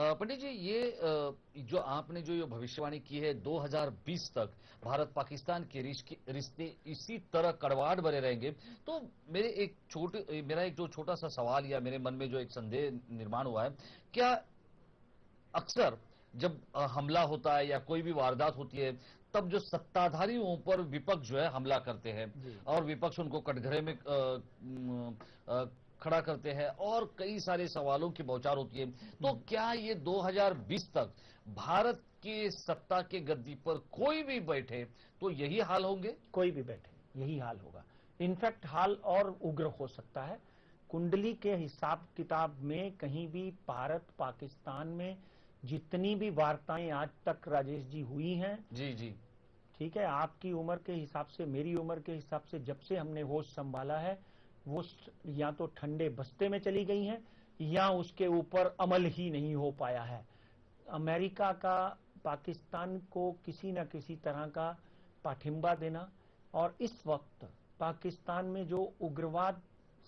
पंडित जी ये जो आपने जो ये भविष्यवाणी की है 2020 तक भारत पाकिस्तान के रिश्ते इसी तरह कड़वाड़ बने रहेंगे। तो मेरे एक छोटे मेरा एक जो छोटा सा सवाल या मेरे मन में जो एक संदेह निर्माण हुआ है क्या अक्सर जब हमला होता है या कोई भी वारदात होती है तब जो सत्ताधारियों पर विपक्ष जो है हमला करते हैं और विपक्ष उनको कटघरे में म, अ, खड़ा करते हैं और कई सारे सवालों की बौछार होती है। तो क्या ये 2020 तक भारत के सत्ता के गद्दी पर कोई भी बैठे तो यही हाल होंगे? कोई भी बैठे यही हाल होगा। इनफैक्ट हाल और उग्र हो सकता है। कुंडली के हिसाब किताब में कहीं भी भारत पाकिस्तान में जितनी भी वार्ताएँ आज तक राजेश जी हुई हैं जी जी। ठीक है आपकी उम्र के हिसाब से मेरी उम्र के हिसाब से जब से हमने होश संभाला है वो या तो ठंडे बस्ते में चली गई हैं, या उसके ऊपर अमल ही नहीं हो पाया है। अमेरिका का, पाकिस्तान को किसी न किसी तरह का पाठिंबा देना और इस वक्त पाकिस्तान में जो उग्रवाद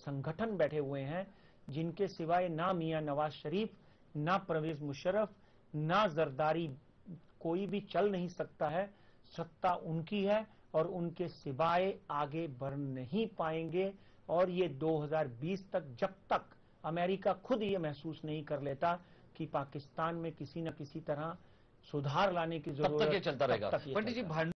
संगठन बैठे हुए हैं, जिनके सिवाय ना मियाँ नवाज़ शरीफ, ना परवेज मुशर्रफ, ना जरदारी कोई भी चल नहीं सकता है, सत्ता उनकी है और उनके सिवाय आगे बढ़ नहीं पाएँगे। और ये 2020 तक जब तक अमेरिका खुद ये महसूस नहीं कर लेता कि पाकिस्तान में किसी न किसी तरह सुधार लाने की तब ज़रूरत तक ये चलता रहेगा। पंडित जी